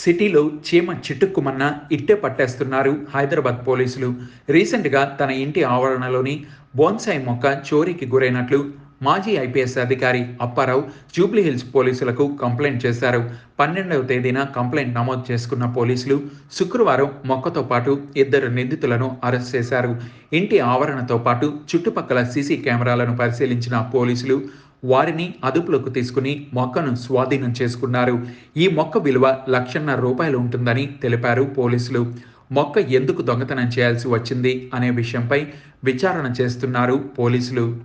సిటీలో చీమ చిటుక్కుమన్న ఇట్టే పట్టేస్తున్నారు హైదరాబాద్ పోలీసులు. రీసెంట్గా తన ఇంటి ఆవరణలోని బోన్సాయి మొక్క చోరీకి గురైనట్లు మాజీ ఐపీఎస్ అధికారి అప్పారావు జూబ్లీహిల్స్ పోలీసులకు కంప్లైంట్ చేశారు. పన్నెండవ తేదీన కంప్లైంట్ నమోదు చేసుకున్న పోలీసులు శుక్రవారం మొక్కతో పాటు ఇద్దరు నిందితులను అరెస్ట్ చేశారు. ఇంటి ఆవరణతో పాటు చుట్టుపక్కల సీసీ కెమెరాలను పరిశీలించిన పోలీసులు వారిని అదుపులోకి తీసుకుని మొక్కను స్వాధీనం చేసుకున్నారు. ఈ మొక్క విలువ లక్షన్నర రూపాయలు ఉంటుందని తెలిపారు పోలీసులు. మొక్క ఎందుకు దొంగతనం చేయాల్సి వచ్చింది అనే విషయంపై విచారణ చేస్తున్నారు పోలీసులు.